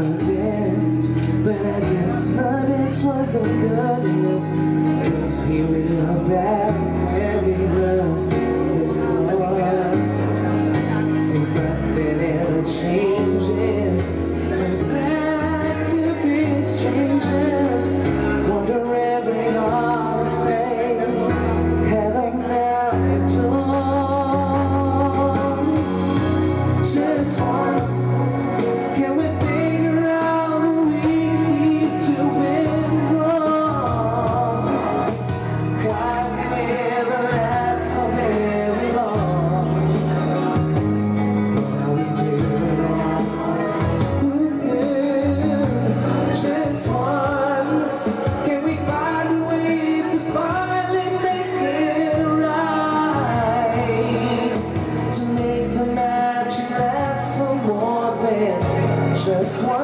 my best, but I guess my best wasn't good enough. Cause here we are back. this.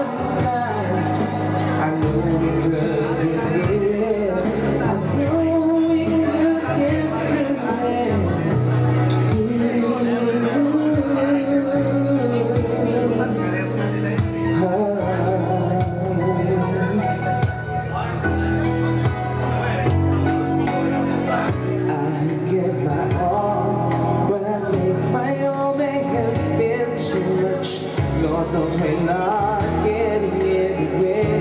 Lord knows we're not getting anywhere.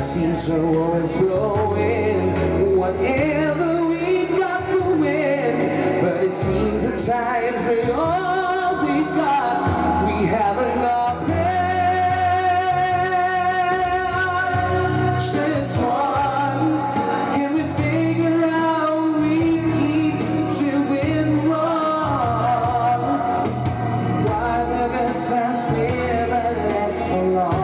Seems the world is blowing. Whatever we've got to win, but it seems at times we're all. never lasts for long.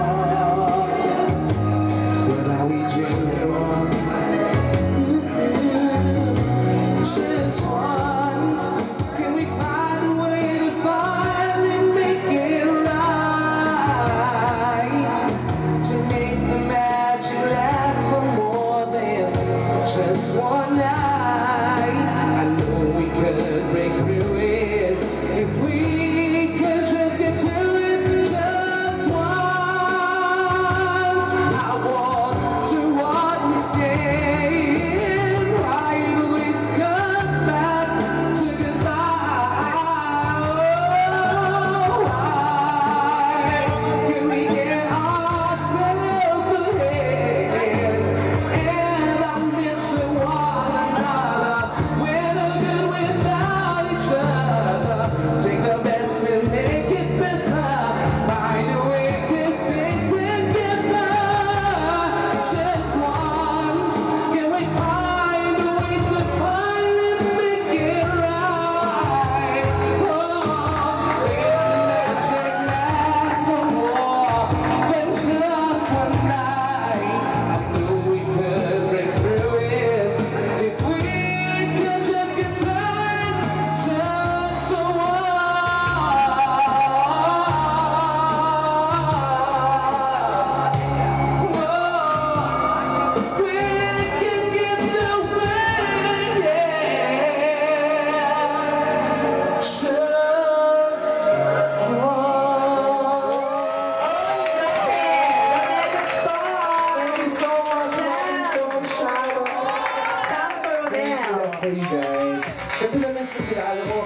sa you guys. Kasi na-miss ko sila, alam mo,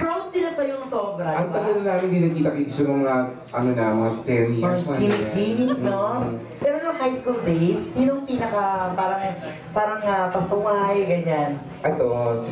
Proud sila sa yung sobra, ang di ba? tagal na namin hindi nagkita-kita sa mga, ano na, mga 10 years na Parang yan. no? Mm. Pero nung high school days, sinong pinaka parang parang ah, pasaway, ganyan? Ito, si